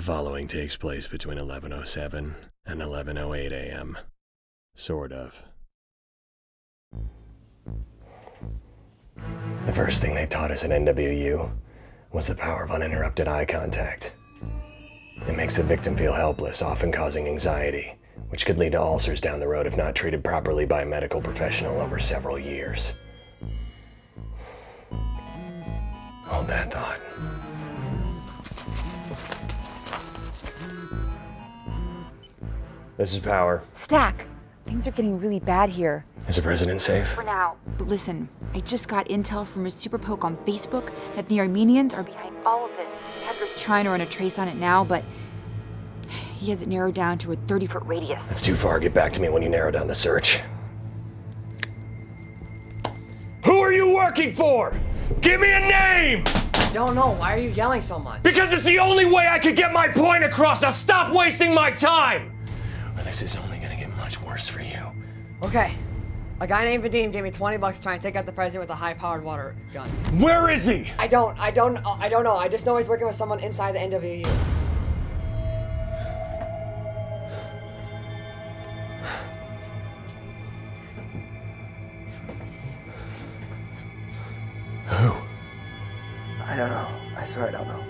following takes place between 11:07 and 11:08 a.m. Sort of. The first thing they taught us at NWU was the power of uninterrupted eye contact. It makes the victim feel helpless, often causing anxiety, which could lead to ulcers down the road if not treated properly by a medical professional over several years. Hold that thought. This is Power. Stack, things are getting really bad here. Is the president safe? For now. But listen, I just got intel from a super poke on Facebook that the Armenians are behind all of this. Hector's trying to run a trace on it now, but he has it narrowed down to a 30 foot radius. That's too far. Get back to me when you narrow down the search. Who are you working for? Give me a name! I don't know. Why are you yelling so much? Because it's the only way I could get my point across. Now stop wasting my time! This is only gonna get much worse for you. Okay. A guy named Vadim gave me 20 bucks to try and take out the president with a high-powered water gun. Where is he? I don't, I don't, I don't know. I just know he's working with someone inside the NWU. Who? I don't know. I swear I don't know.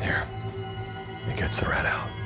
Here. Gets the rat out.